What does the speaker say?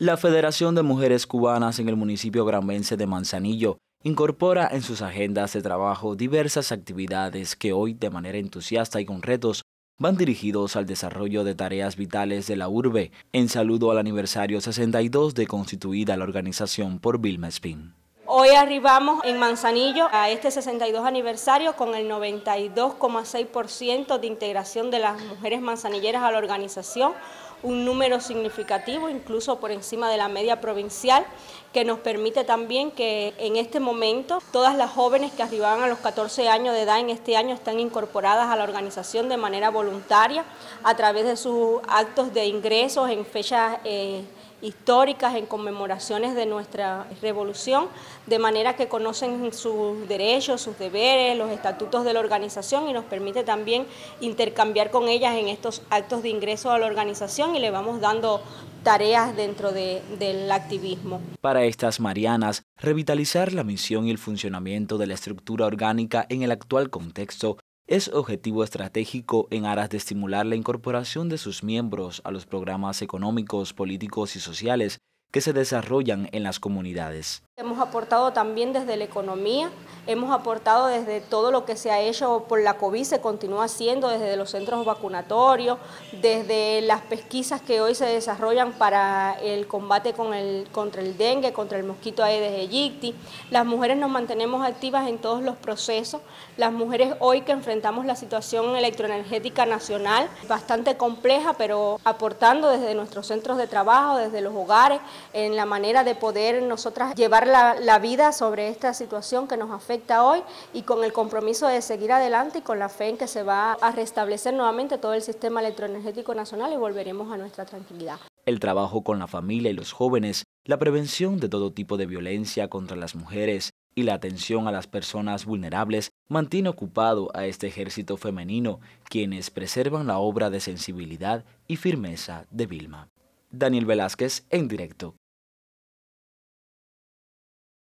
La Federación de Mujeres Cubanas en el municipio granmense de Manzanillo incorpora en sus agendas de trabajo diversas actividades que hoy de manera entusiasta y con retos van dirigidos al desarrollo de tareas vitales de la urbe en saludo al aniversario 62 de constituida la organización por Vilma Spin. Hoy arribamos en Manzanillo a este 62 aniversario con el 92,6% de integración de las mujeres manzanilleras a la organización, un número significativo, incluso por encima de la media provincial, que nos permite también que en este momento todas las jóvenes que arribaban a los 14 años de edad en este año están incorporadas a la organización de manera voluntaria a través de sus actos de ingresos en fechas eh, históricas en conmemoraciones de nuestra revolución, de manera que conocen sus derechos, sus deberes, los estatutos de la organización y nos permite también intercambiar con ellas en estos actos de ingreso a la organización y le vamos dando tareas dentro del activismo. Para estas Marianas, revitalizar la misión y el funcionamiento de la estructura orgánica en el actual contexto es objetivo estratégico en aras de estimular la incorporación de sus miembros a los programas económicos, políticos y sociales que se desarrollan en las comunidades. Hemos aportado también desde la economía, hemos aportado desde todo lo que se ha hecho por la COVID, se continúa haciendo desde los centros vacunatorios, desde las pesquisas que hoy se desarrollan para el combate con el, contra el dengue, contra el mosquito Aedes aegypti. Las mujeres nos mantenemos activas en todos los procesos. Las mujeres hoy que enfrentamos la situación electroenergética nacional, bastante compleja, pero aportando desde nuestros centros de trabajo, desde los hogares, en la manera de poder nosotras llevar la, vida sobre esta situación que nos afecta hoy y con el compromiso de seguir adelante y con la fe en que se va a restablecer nuevamente todo el sistema electroenergético nacional y volveremos a nuestra tranquilidad. El trabajo con la familia y los jóvenes, la prevención de todo tipo de violencia contra las mujeres y la atención a las personas vulnerables mantiene ocupado a este ejército femenino, quienes preservan la obra de sensibilidad y firmeza de Vilma. Daniel Velázquez en directo.